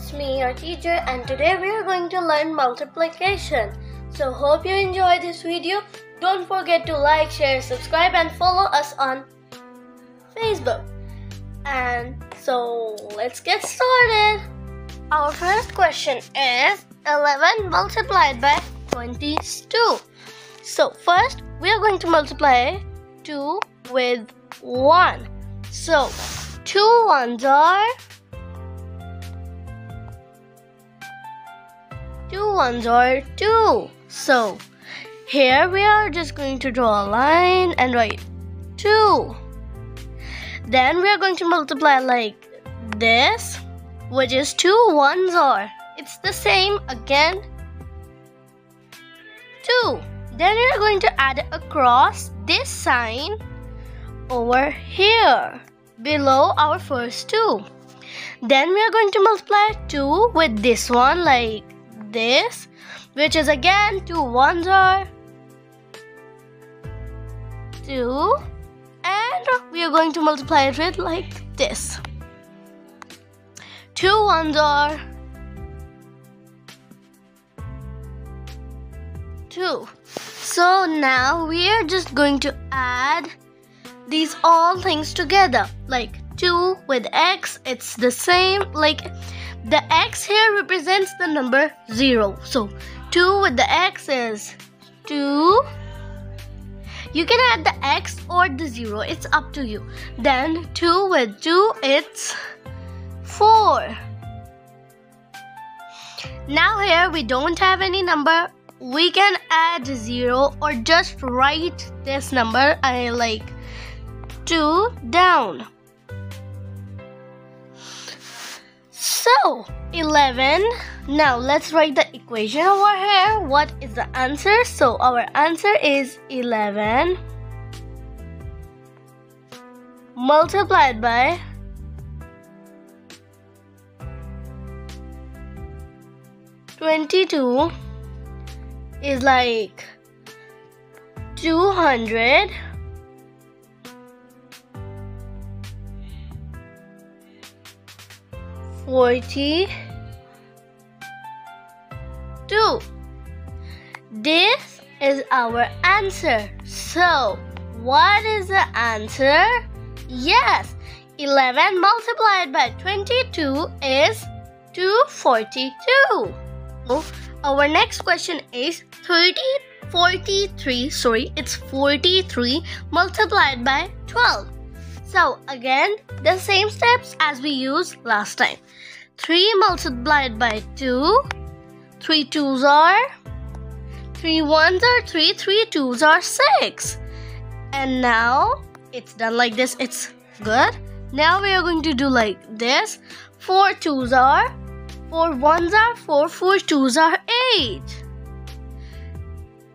it's me, your teacher, and today we are going to learn multiplication. So, hope you enjoy this video. Don't forget to like, share, subscribe, and follow us on Facebook. And so, let's get started. Our first question is 11 multiplied by 22. So, first we are going to multiply 2 with 1. So, 2 ones are ones are two. So here we are just going to draw a line and write two. Then we are going to multiply like this, which is two ones are. It's the same again. Two. Then we are going to add across this sign over here below our first two. Then we are going to multiply 2 with this one like this, which is again 2 ones are 2 and we are going to multiply it with like this. 2 ones are 2. So now we are just going to add these all things together like 2 with x it's the same like the x here represents the number 0 so 2 with the x is 2 you can add the x or the 0 it's up to you. Then 2 with 2 it's 4 now here we don't have any number. We can add 0 or just write this number I like 2 down. So, 11. Now, let's write the equation over here. What is the answer? So, our answer is 11 multiplied by 22 is like 200 42. This is our answer. So, what is the answer? Yes, 11 multiplied by 22 is 242. Our next question is 30 43 sorry it's 43 multiplied by 12 so again, the same steps as we used last time. 3 multiplied by 2. 3 2s are 3 1s are 3, 3 2s are 6. And now it's done like this. It's good. Now we are going to do like this. 4 2s are 4 1s are 4, 4 2s are 8.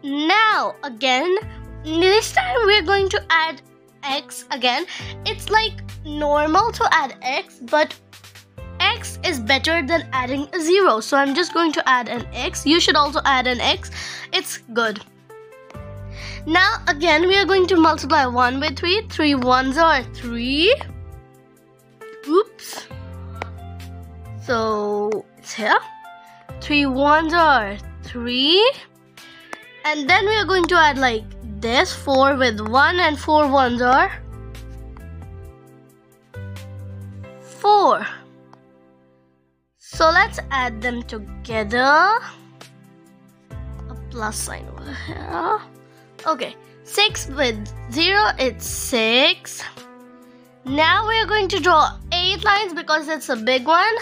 Now again, this time we're going to add x again. It's like normal to add x but x is better than adding a zero. So i'm just going to add an x. You should also add an x. It's good. Now again we are going to multiply 1 by 3 3 ones are 3 oops. So it's here. 3 ones are 3 and then we are going to add like this 4 with 1 and 4 ones are 4 so let's add them together. A plus sign over here. Okay 6 with 0 it's 6 now we're going to draw 8 lines because it's a big one.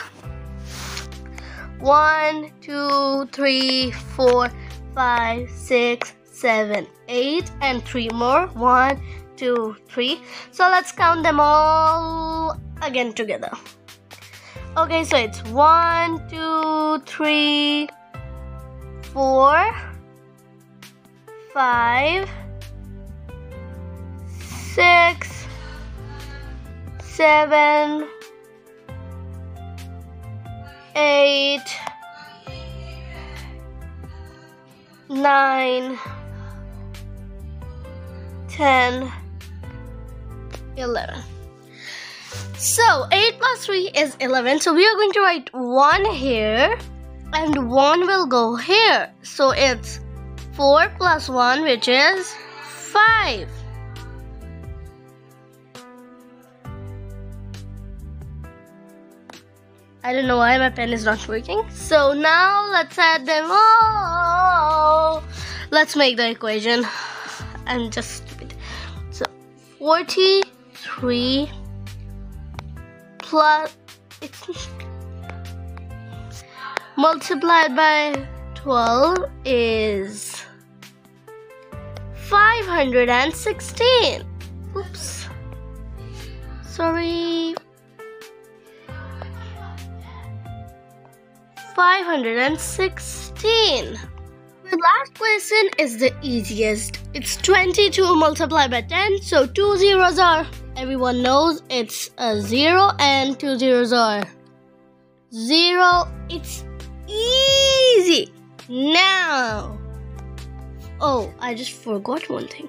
One, two, three, four, five, six seven, eight, and three more. One, two, three. So let's count them all again together. Okay, so it's one, two, three, four, five, six, seven, eight, nine. 10, 11. So 8 plus 3 is 11. So we are going to write 1 here and 1 will go here. So it's 4 plus 1 which is 5. I don't know why my pen is not working. So now let's add them all. Let's make the equation. I'm just 43 plus multiplied by 12 is 516. Oops. Sorry. 516. The last question is the easiest. It's 22 multiplied by 10, so two zeros are, everyone knows it's a zero and two zeros are zero. It's easy. Now, oh, I just forgot one thing.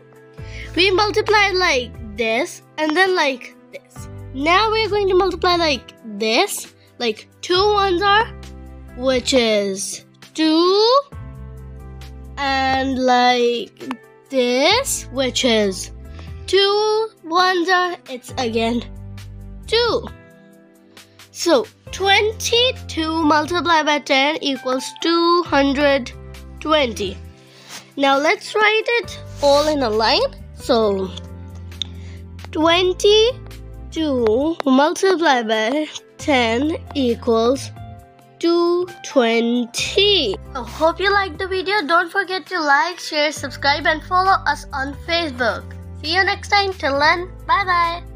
We multiply like this and then like this. Now we're going to multiply like this, like two ones are which is 2 and like this which is 2 ones are it's again 2 so 22 multiplied by 10 equals 220 now let's write it all in a line. So 22 multiplied by 10 equals 220. So hope you liked the video. Don't forget to like, share, subscribe and follow us on Facebook. See you next time. Till then, bye bye.